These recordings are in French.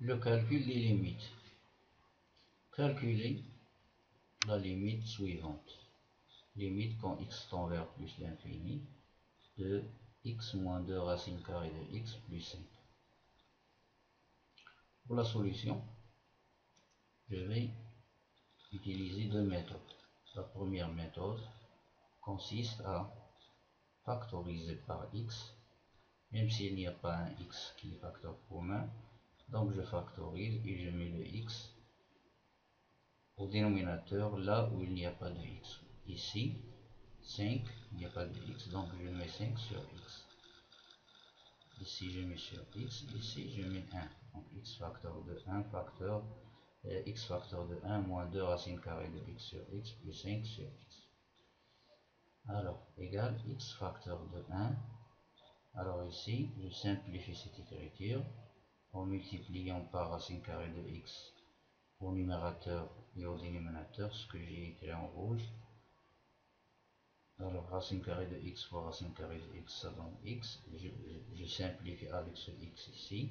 le calcul des limites. Calculer la limite suivante. Limite quand x tend vers plus l'infini de x moins 2 racine carrée de x plus 5. Pour la solution, je vais utiliser deux méthodes. La première méthode consiste à factoriser par x, même s'il n'y a pas un x qui est facteur commun. Donc je factorise et je mets le x au dénominateur là où il n'y a pas de x. Ici, 5, il n'y a pas de x, donc je mets 5 sur x. Ici, je mets sur x, ici, je mets 1. Donc x facteur de 1 facteur x facteur de 1 moins 2 racine carrée de x sur x plus 5 sur x. Alors, égal x facteur de 1. Alors ici, je simplifie cette écriture en multipliant par racine carrée de x au numérateur et au dénominateur, ce que j'ai écrit en rouge. Alors, racine carrée de x fois racine carrée de x, ça donne x. Je, je simplifie avec ce x ici.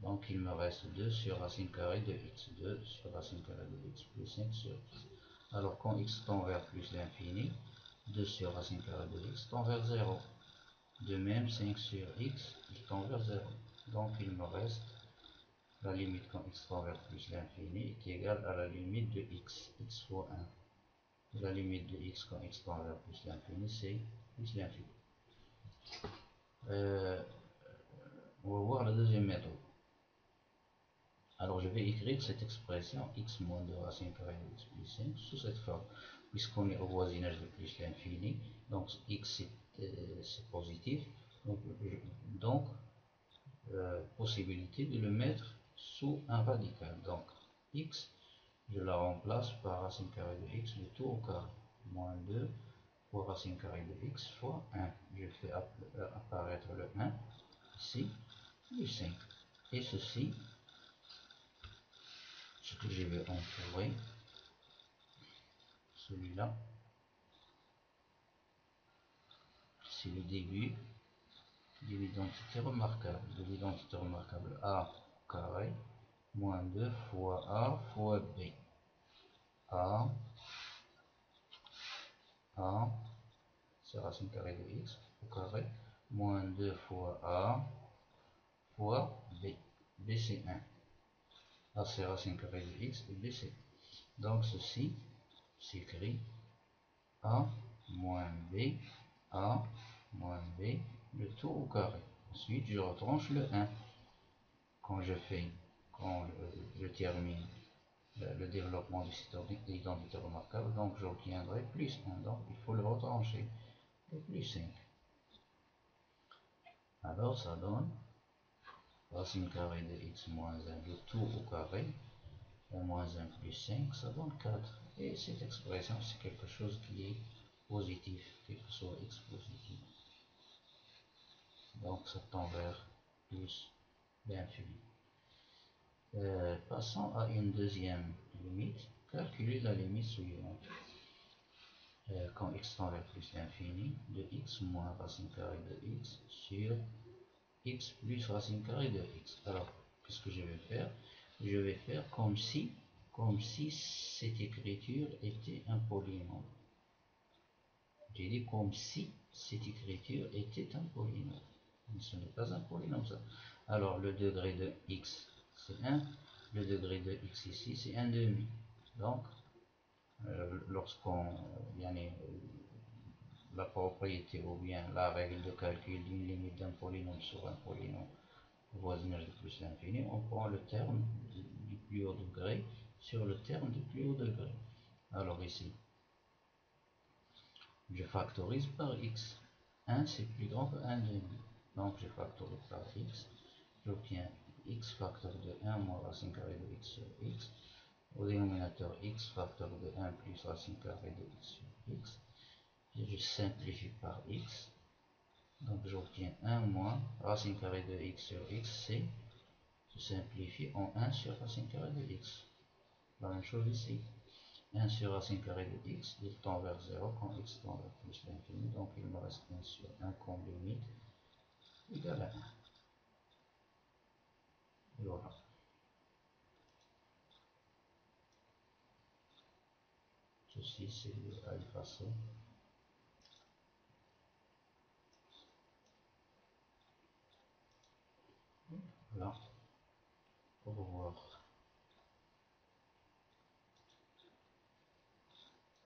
Donc il me reste 2 sur racine carrée de x. 2 sur racine carrée de x plus 5 sur x. Alors quand x tend vers plus l'infini, 2 sur racine carrée de x tend vers 0. De même, 5 sur x, il tend vers 0. Donc il me reste la limite quand x tend vers plus l'infini est égale à la limite de x, x fois 1. la limite de x quand x tend vers plus l'infini, c'est plus l'infini. Euh, on va voir la deuxième méthode. Alors je vais écrire cette expression x moins 2 racine carrée de x plus 5 sous cette forme, puisqu'on est au voisinage de plus l'infini, donc x c'est euh, positif, donc, euh, possibilité de le mettre sous un radical. Donc x, je la remplace par racine carrée de x, le tout au carré, moins 2 fois racine carrée de x fois 1. Je fais apparaître le 1 ici, plus 5. Et ceci ce que je vais entourer celui-là c'est le début de l'identité remarquable de l'identité remarquable a carré moins 2 fois a fois b. A a c'est racine carrée de x au carré moins 2 fois a fois b. B c'est 1 a c'est racine carrée de x et b c'est. Donc ceci s'écrit a moins b, a moins b, le tout au carré. Ensuite, je retranche le 1. Quand je fais, quand je termine le, développement de cette identité remarquable, donc j'obtiendrai plus 1. Donc il faut le retrancher. Et plus 5. Alors ça donne racine carrée de x moins 1, le tout au carré, moins 1 plus 5, ça donne 4. Et cette expression, c'est quelque chose qui est positif, quel que soit x positif. Donc ça tend vers plus l'infini. Euh, passons à une deuxième limite. Calculer la limite suivante. Euh, quand x tend vers plus l'infini, de x moins racine carrée de x sur x plus racine carrée de x. Alors, qu'est-ce que je vais faire? Je vais faire comme si, comme si cette écriture était un polynôme. J'ai dit comme si cette écriture était un polynôme. Ce n'est pas un polynôme ça. Alors, le degré de x, c'est 1. Le degré de x ici, c'est 1 demi. Donc, euh, lorsqu'on... Euh, la propriété ou bien la règle de calcul d'une limite d'un polynôme sur un polynôme voisinage de plus l'infini, on prend le terme du plus haut degré sur le terme du plus haut degré. Alors ici, je factorise par x. 1 c'est plus grand que 1 demi. Donc je factorise par x. J'obtiens x facteur de 1 moins racine carrée de x sur x. Au dénominateur x facteur de 1 plus racine carrée de x sur x je simplifie par x. Donc j'obtiens 1 moins racine carrée de x sur x, c'est, je simplifie en 1 sur racine carrée de x. La même chose ici. 1 sur racine carrée de x, il tend vers 0 quand x tend vers plus l'infini. Donc il me reste 1 sur 1 comme limite ಇದರ ನೋಡ Ceci, c'est à effacer. Voilà. Pour voir.